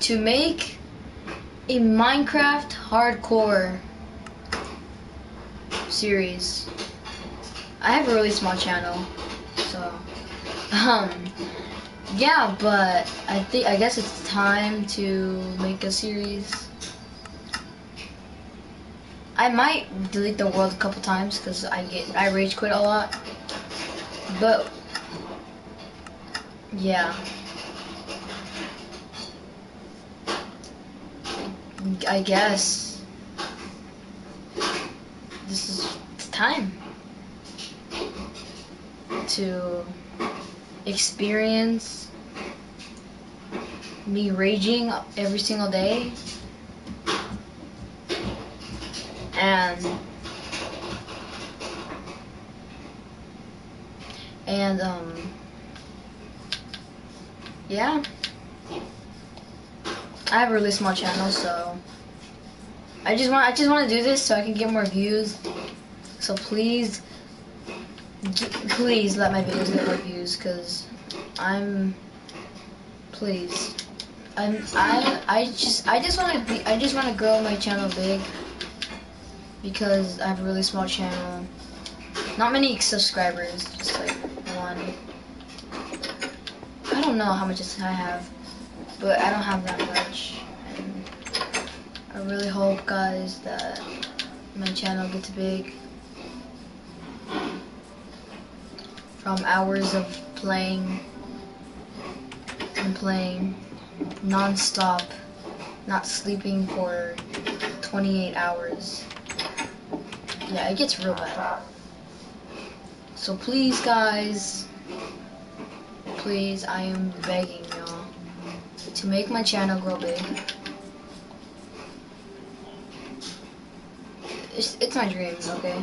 to make a Minecraft hardcore series. I have a really small channel, so um yeah, but I think I guess it's time to make a series. I might delete the world a couple times because I get I rage quit a lot, but yeah. I guess. This is it's time to experience me raging every single day. And and um yeah I have a really small channel so I just want I just want to do this so I can get more views. So please please let my videos get more views because I'm please. I'm I I just I just want to be I just want to grow my channel big because I have a really small channel. Not many subscribers just like one. I don't know how much I have but I don't have that much and I really hope guys that my channel gets big from hours of playing and playing non-stop, not sleeping for 28 hours. Yeah, it gets real bad. So please guys, please, I am begging y'all to make my channel grow big. It's, it's my dream, okay?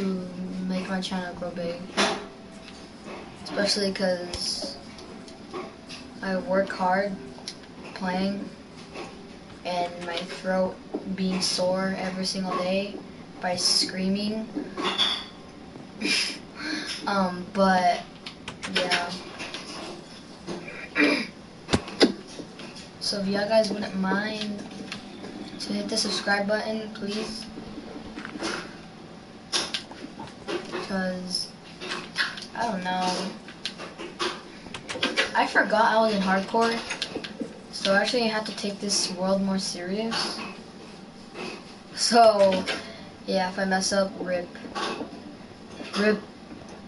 to make my channel grow big. Especially because I work hard playing and my throat being sore every single day by screaming. um, but yeah. So if y'all guys wouldn't mind to hit the subscribe button, please. because I don't know. I forgot I was in hardcore, so I actually have to take this world more serious. So, yeah, if I mess up, rip. Rip,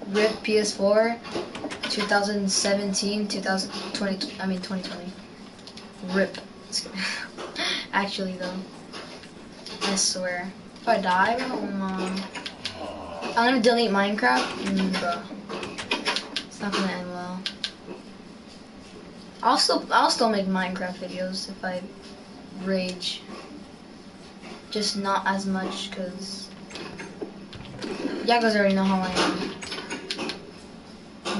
rip PS4, 2017, 2020, I mean 2020. Rip. actually though, I swear. If I die, oh no. I'm gonna delete Minecraft. Mm, bro. It's not gonna end well. I'll still I'll still make Minecraft videos if I rage. Just not as much because you guys already know how I am.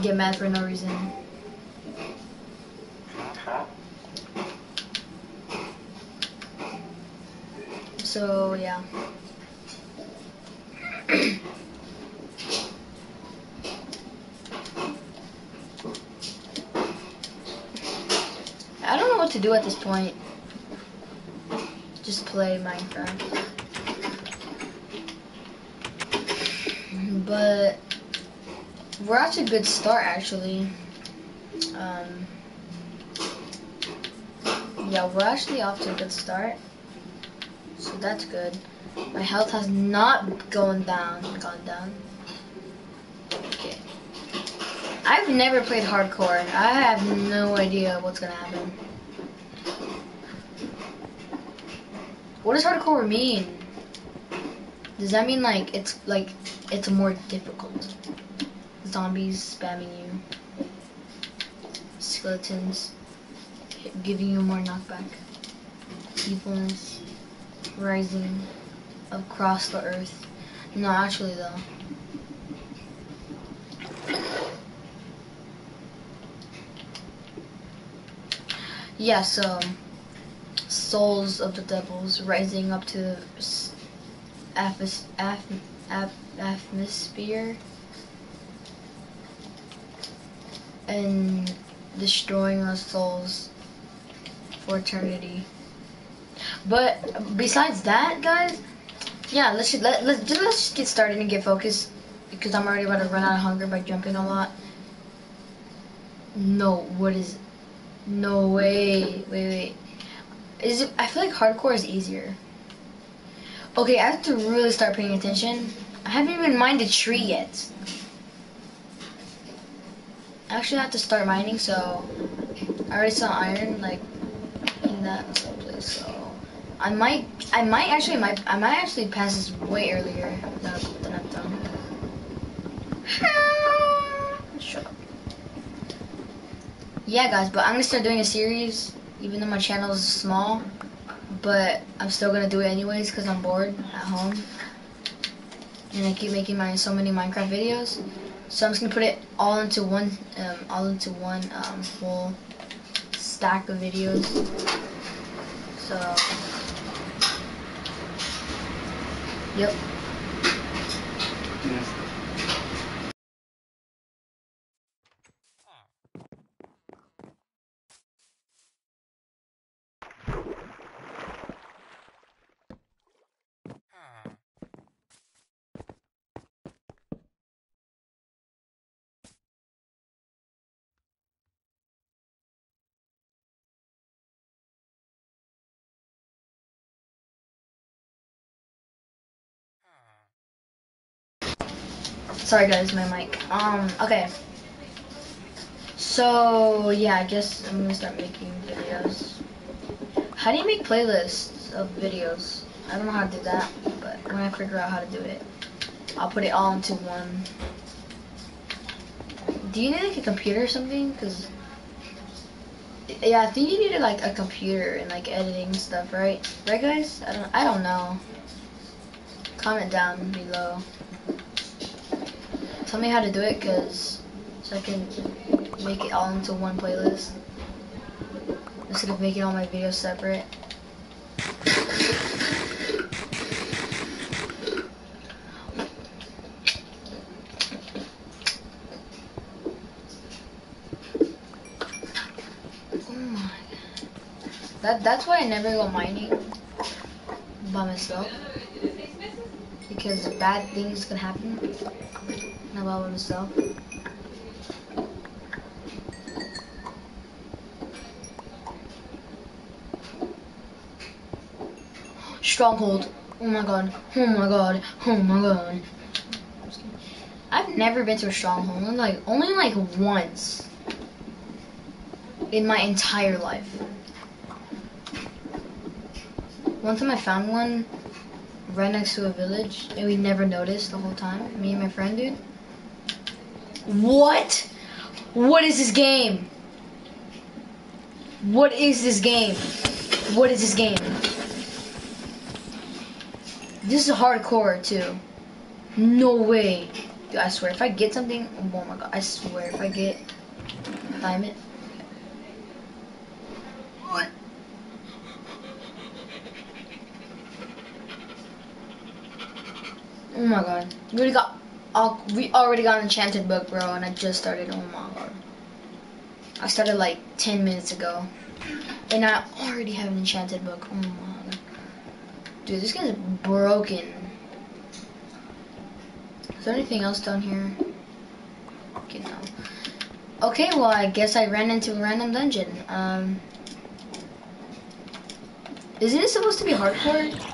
Get mad for no reason. So yeah. I don't know what to do at this point. Just play Minecraft. But we're at a good start actually. Um, yeah, we're actually off to a good start. So that's good. My health has not gone down, gone down. Okay. I've never played hardcore. I have no idea what's gonna happen. What does hardcore mean? Does that mean like it's like it's more difficult? Zombies spamming you. Skeletons giving you more knockback. Evilness rising across the earth. No, actually though. Yeah, so souls of the devils rising up to atmos atmosphere and destroying our souls for eternity. But besides that, guys, yeah, let's just, let let's just, let's just get started and get focused because I'm already about to run out of hunger by jumping a lot. No, what is? No way. Wait, wait. Is it? I feel like hardcore is easier. Okay, I have to really start paying attention. I haven't even mined a tree yet. I actually have to start mining, so I already saw iron like in that place. So I might, I might actually, might, I might actually pass this way earlier than, I've done. Shut up. Yeah, guys, but I'm gonna start doing a series, even though my channel is small. But I'm still gonna do it anyways because I'm bored at home, and I keep making my so many Minecraft videos. So I'm just gonna put it all into one, um, all into one um, whole stack of videos. So, 有 Sorry guys, my mic. Um, okay. So, yeah, I guess I'm gonna start making videos. How do you make playlists of videos? I don't know how to do that, but when I figure out how to do it, I'll put it all into one. Do you need like a computer or something? Cause, yeah, I think you need like a computer and like editing stuff, right? Right, guys? I don't, I don't know. Comment down below. Tell me how to do it, cause so I can make it all into one playlist instead of making all my videos separate. Oh my. That that's why I never go mining by myself because bad things can happen. By myself. Stronghold. Oh my god. Oh my god. Oh my god. I've never been to a stronghold. Like only like once in my entire life. One time I found one right next to a village and we never noticed the whole time. Me and my friend, dude. What? What is this game? What is this game? What is this game? This is hardcore too. No way. Dude, I swear, if I get something, oh my god, I swear, if I get diamond. What? Oh my god. Already got, we already got an enchanted book, bro, and I just started, oh my. I started like 10 minutes ago. And I already have an enchanted book, oh my god. Dude, this guy's broken. Is there anything else down here? Okay, no. Okay, well, I guess I ran into a random dungeon. Um, isn't it supposed to be hardcore?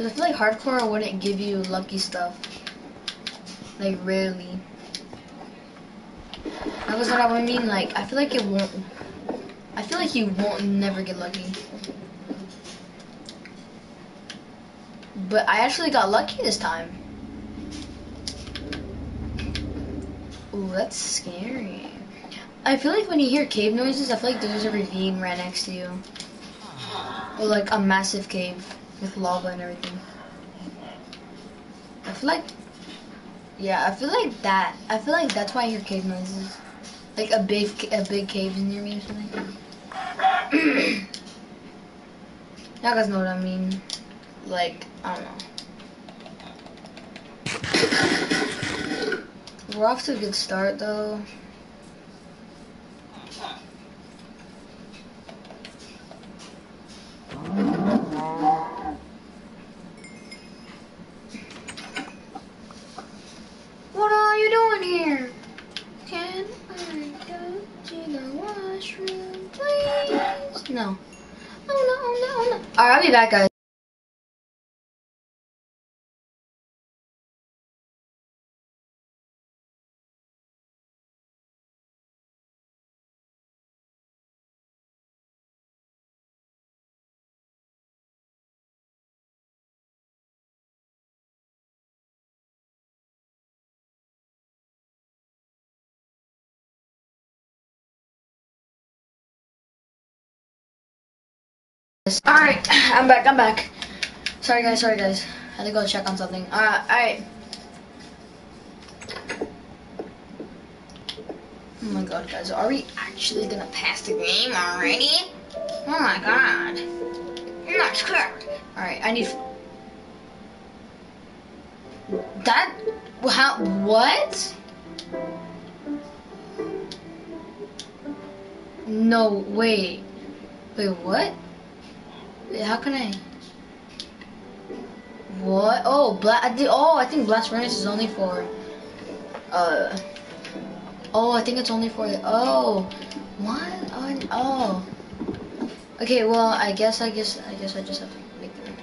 Because I feel like hardcore wouldn't give you lucky stuff. Like, rarely. That was what I mean. Like, I feel like it won't I feel like you won't never get lucky. But I actually got lucky this time. Ooh, that's scary. I feel like when you hear cave noises, I feel like there's a ravine right next to you. Or like a massive cave with lava and everything. I feel like, yeah, I feel like that. I feel like that's why hear cave noises. Like a big, a big cave near me or something. Y'all guys know what I mean. Like, I don't know. We're off to a good start though. What are you doing here? Can I go to the washroom, please? No. Oh no, oh no, oh no. Alright, I'm back, I'm back. Sorry guys, sorry guys. I Had to go check on something. Uh, alright. Oh my god, guys, are we actually gonna pass the game already? Oh my god. That's correct. Alright, I need... That... How... What? No, wait. Wait, what? How can I? What? Oh, black. I did. Oh, I think blast furnace is only for. Uh. Oh, I think it's only for. Oh, what? Oh, oh. Okay. Well, I guess. I guess. I guess I just have to make them.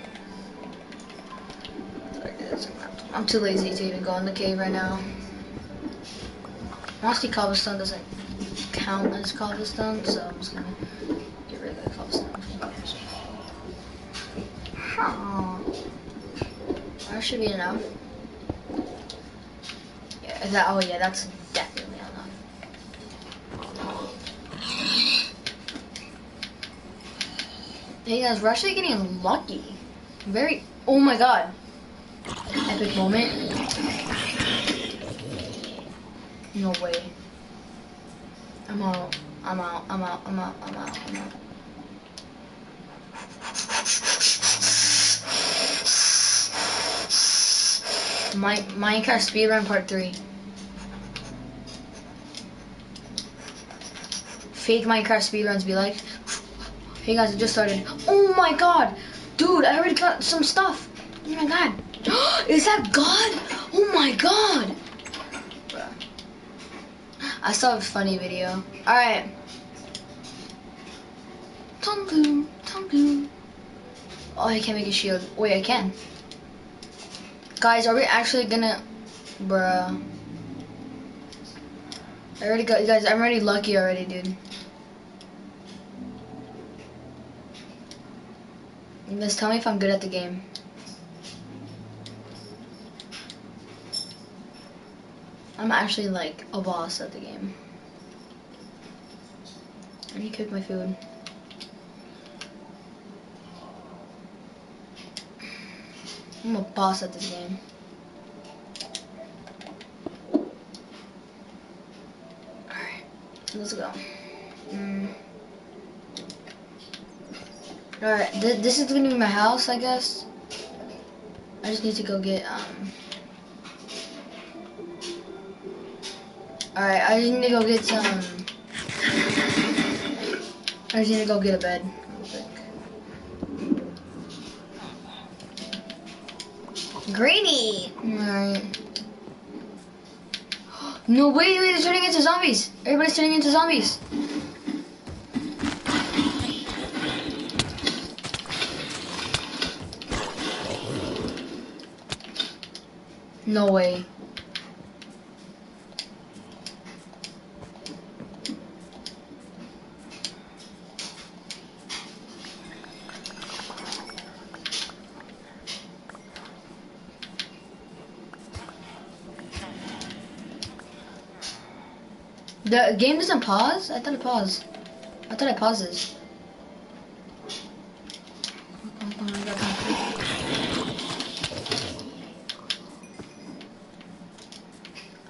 I'm too lazy to even go in the cave right now. Honestly, cobblestone doesn't count as cobblestone, so I'm just gonna get rid of the cobblestone. Huh. That should be enough. Yeah, that, oh yeah, that's definitely enough. Hey guys, we're actually getting lucky. Very, oh my god. Epic moment. No way. I'm out, I'm out, I'm out, I'm out, I'm out, I'm out. My Minecraft speedrun part three. Fake Minecraft speedruns be like, hey guys, it just started. Oh my god, dude, I already got some stuff. Oh my god, is that God? Oh my god. I saw a funny video. All right. Tongu, tongu. Oh, I can't make a shield. Wait, I can. Guys, are we actually gonna... Bruh. I already got... Guys, I'm already lucky already, dude. Just tell me if I'm good at the game. I'm actually like a boss at the game. I need to cook my food. I'm a boss at this game. Alright, let's go. Mm. Alright, th this is gonna be my house, I guess. I just need to go get, um... Alright, I just need to go get some... I just need to go get a bed. Greeny! Alright. No, wait, wait, they're turning into zombies. Everybody's turning into zombies. No way. The game doesn't pause? I thought it paused. I thought it pauses.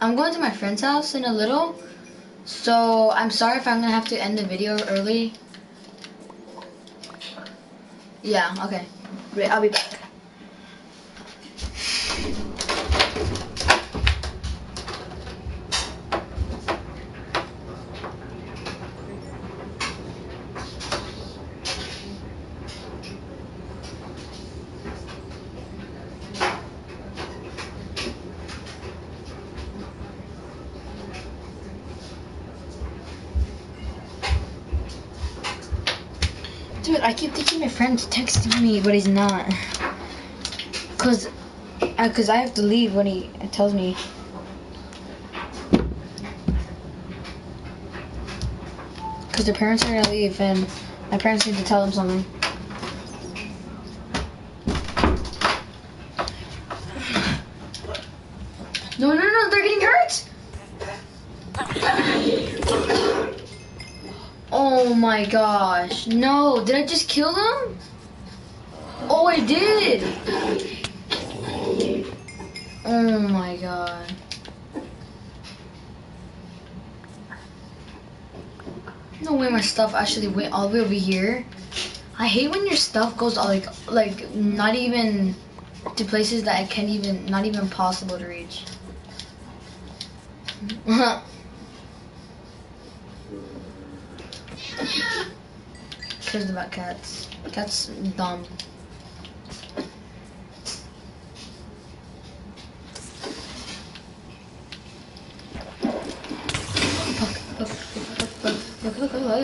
I'm going to my friend's house in a little, so I'm sorry if I'm gonna have to end the video early. Yeah, okay. I'll be back. I keep texting me, but he's not. Cause, uh, cause I have to leave when he tells me. Cause the parents are gonna leave, and my parents need to tell them something. No, no, no, they're getting hurt! Oh my gosh. No, did I just kill them? Oh, I did! Oh my god. No way my stuff actually went all the way over here. I hate when your stuff goes all like, like, not even to places that I can't even, not even possible to reach. Cares about cats. Cats dumb.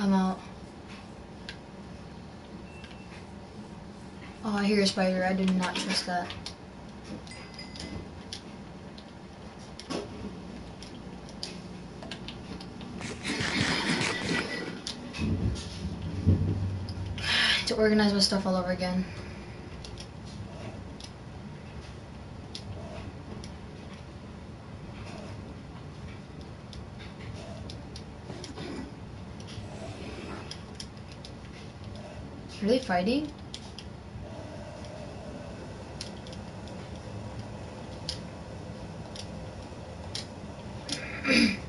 I'm out. Oh, I hear a spider. I did not trust that. to organize my stuff all over again. fighting.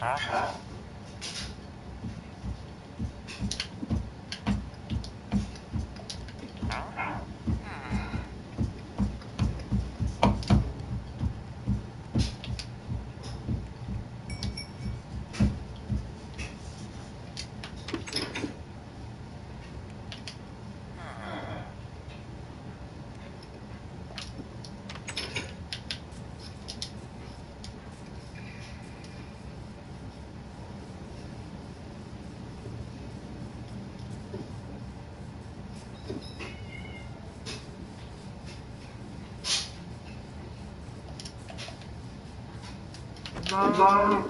啊。Bye.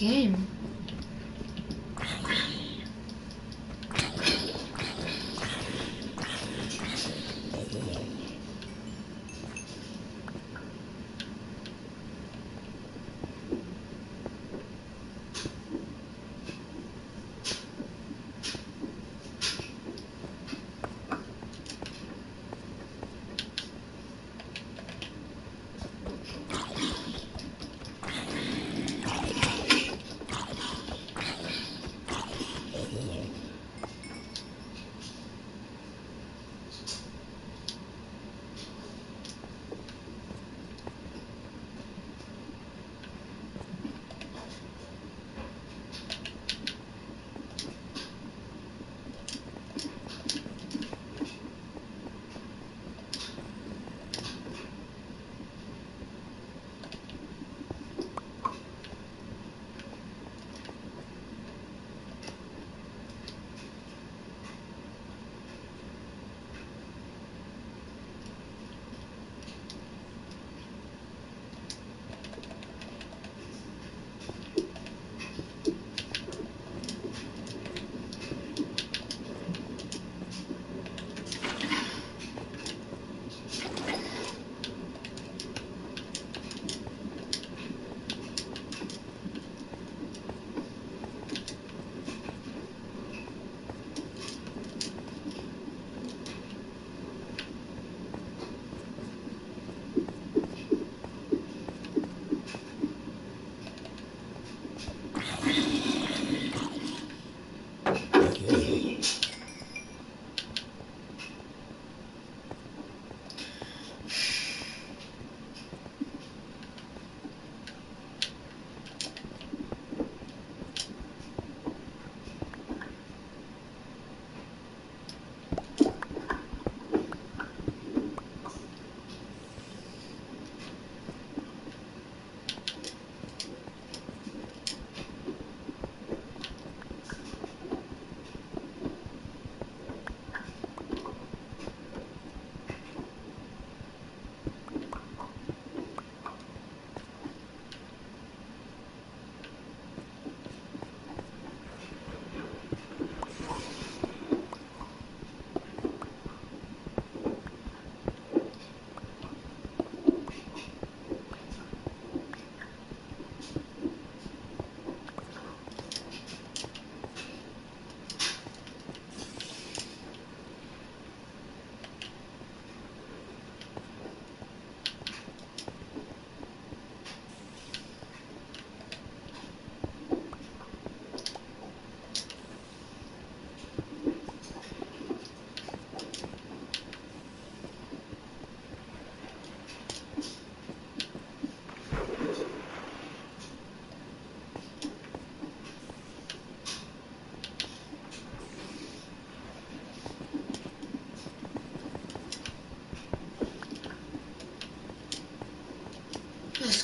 Game?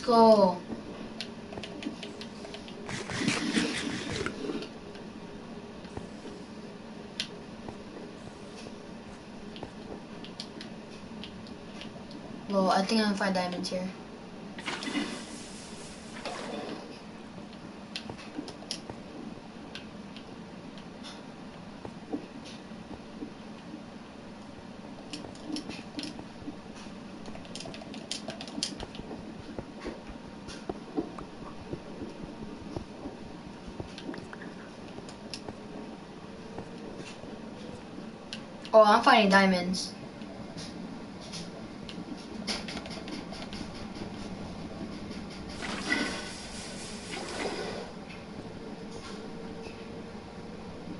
Go. Well, I think I'm find diamonds here. Oh, I'm finding diamonds.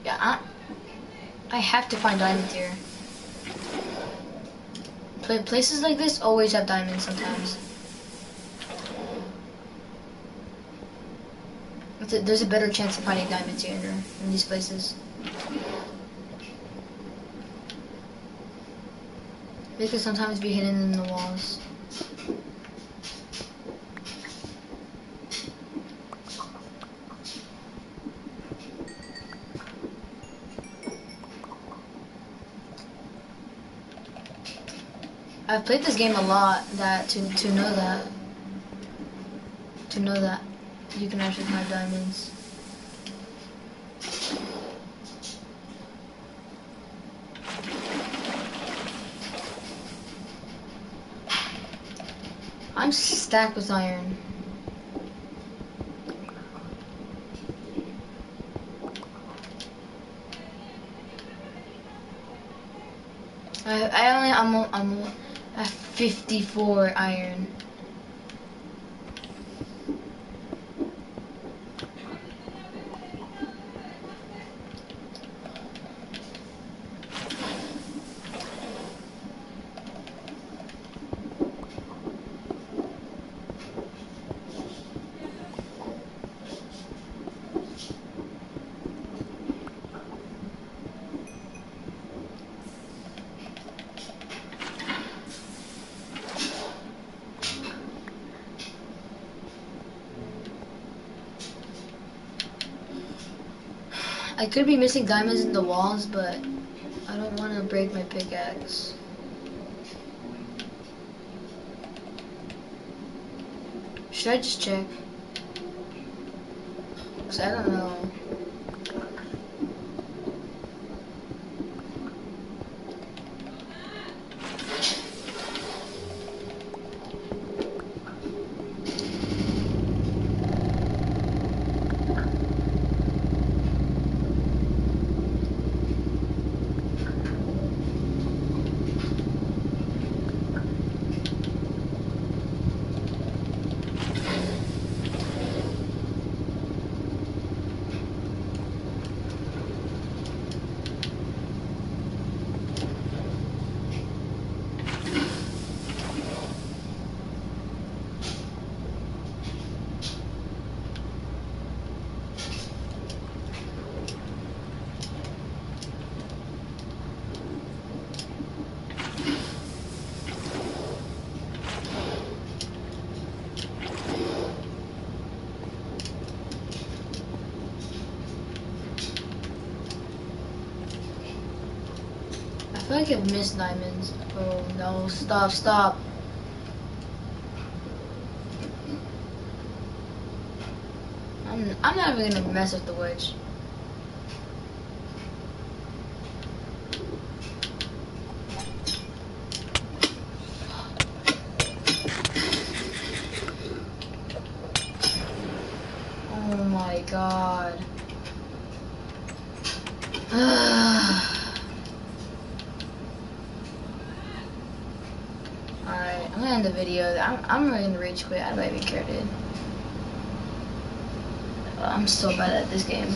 Yeah, I, I have to find diamonds here. Pla- Places like this always have diamonds sometimes. There's a better chance of finding diamonds here in these places. They could sometimes be hidden in the walls. I've played this game a lot that to to know that to know that you can actually find diamonds. I'm stacked with iron. I, I only I'm I'm at 54 iron. I could be missing diamonds in the walls, but I don't want to break my pickaxe. Should I just check? Cause I don't know. I like I've diamonds. Oh no, stop, stop. I'm, I'm not even gonna mess with the witch. Oh my god. Alright, I'm gonna end the video. I'm, Rage quit. I even care, dude. I'm so bad at this game.